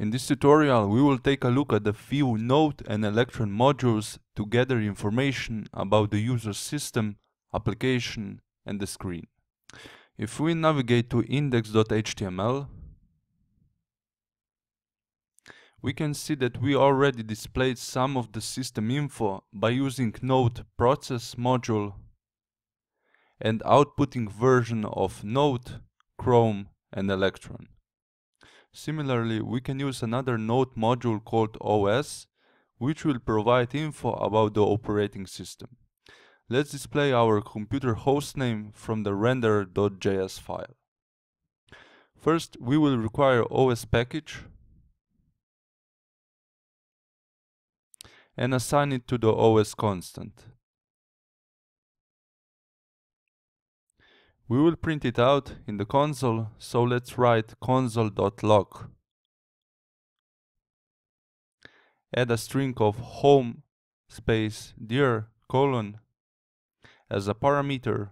In this tutorial we will take a look at the few node and electron modules to gather information about the user system, application and the screen. If we navigate to index.html we can see that we already displayed some of the system info by using node process module and outputting version of node, chrome and electron. Similarly, we can use another node module called OS, which will provide info about the operating system. Let's display our computer hostname from the render.js file. First, we will require OS package and assign it to the OS constant. We will print it out in the console, so let's write console.log. Add a string of home space dir colon as a parameter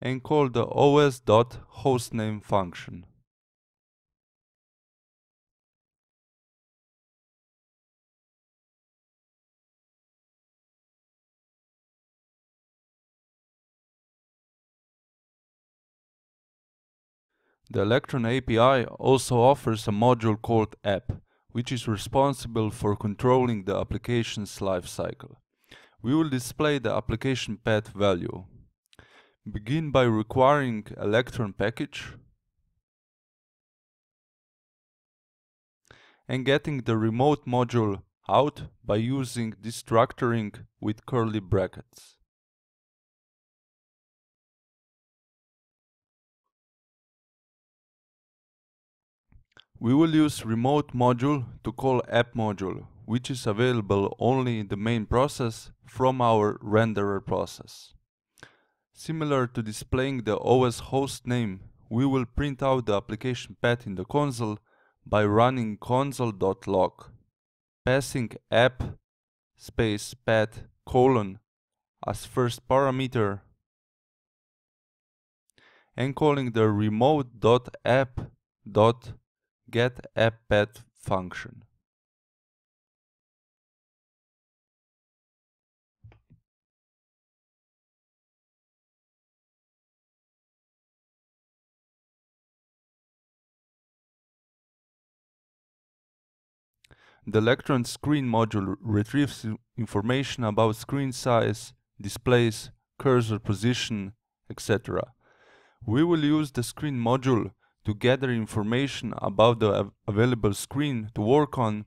and call the os.hostname function. The Electron API also offers a module called app, which is responsible for controlling the application's lifecycle. We will display the application path value. Begin by requiring Electron package and getting the remote module out by using destructuring with curly brackets. We will use remote module to call app module, which is available only in the main process from our renderer process. Similar to displaying the OS host name, we will print out the application path in the console by running console.log, passing app space path colon as first parameter and calling the remote.app.app get app path function. The Electron screen module retrieves information about screen size, displays, cursor position, etc. We will use the screen module to gather information about the av available screen to work on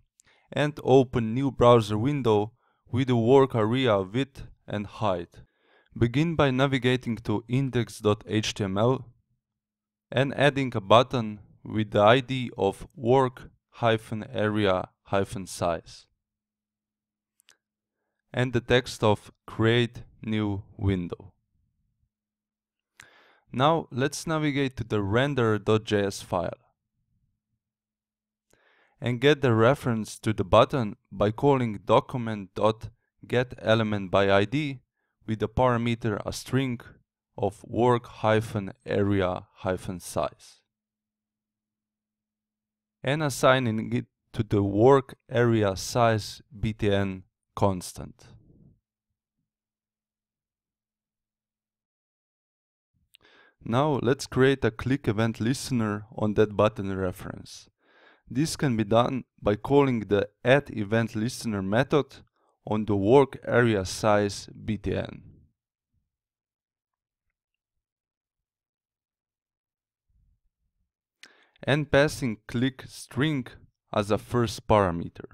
and open new browser window with the work area width and height. Begin by navigating to index.html and adding a button with the ID of work-area-size and the text of create new window. Now let's navigate to the render.js file and get the reference to the button by calling document.getElementById with the parameter a string of work-area-size and assigning it to the work area size btn constant. Now let's create a click event listener on that button reference. This can be done by calling the add event listener method on the work area size btn. and passing click string as a first parameter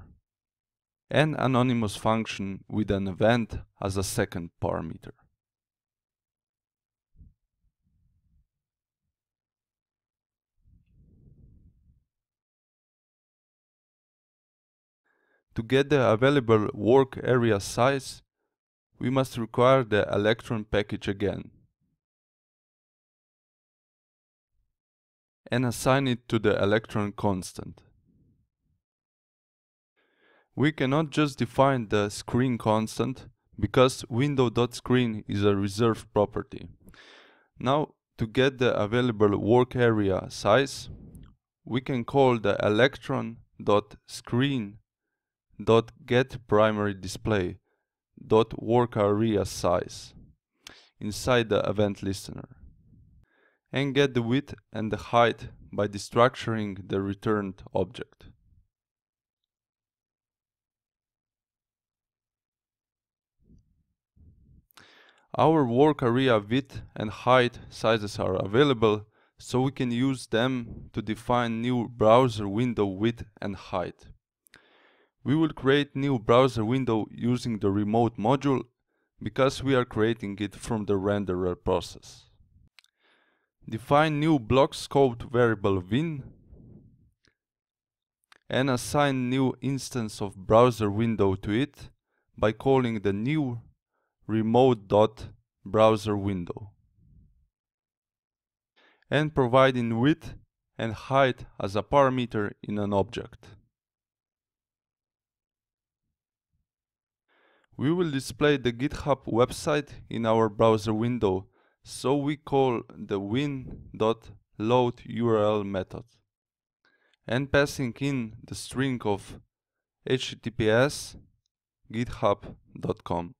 and anonymous function with an event as a second parameter. To get the available work area size, we must require the electron package again and assign it to the electron constant. We cannot just define the screen constant because window.screen is a reserved property. Now to get the available work area size, we can call the electron screen get primary display work area size inside the event listener and get the width and the height by destructuring the returned object. Our work area width and height sizes are available so we can use them to define new browser window width and height. We will create new browser window using the remote module because we are creating it from the renderer process. Define new block scoped variable win and assign new instance of browser window to it by calling the new remote.browser window and providing width and height as a parameter in an object. We will display the GitHub website in our browser window, so we call the win.loadURL method and passing in the string of https github.com.